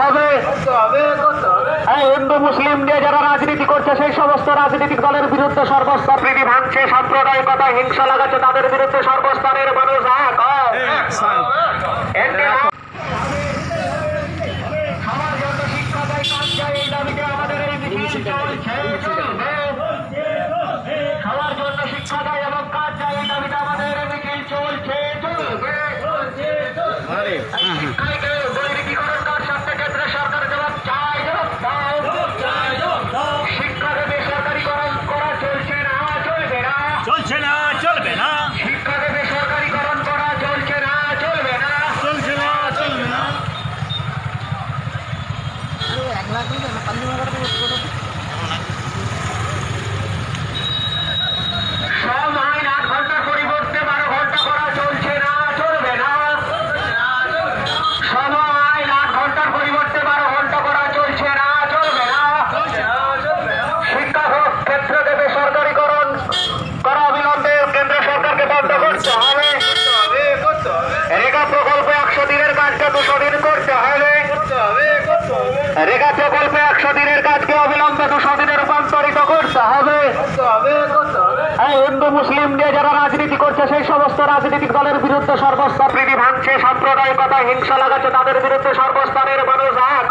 হবে। হ্যাঁ, হিন্দু, মুসলিম নিয়ে যারা রাজনীতি করছে, সেই সমস্ত রাজনৈতিক দলের বিরুদ্ধে সর্বস্তরীতি ভাঙছে সাম্প্রদায়িকতা হিংসা লাগাচ্ছে, তাদের বিরুদ্ধে সর্বস্তরের মানুষ চলবে না রেখা প্রকল্পে একশো দিনের কাজকে অবিলম্বে দুশো দিনে রূপান্তরিত করতে হবে। হিন্দু, মুসলিম যারা রাজনীতি করছে, সেই সমস্ত রাজনৈতিক দলের বিরুদ্ধে সর্বস্তর প্রীতি ভাঙছে, সাম্প্রদায়িকতা হিংসা লাগাচ্ছে, তাদের বিরুদ্ধে সর্বস্তরের মানুষ এক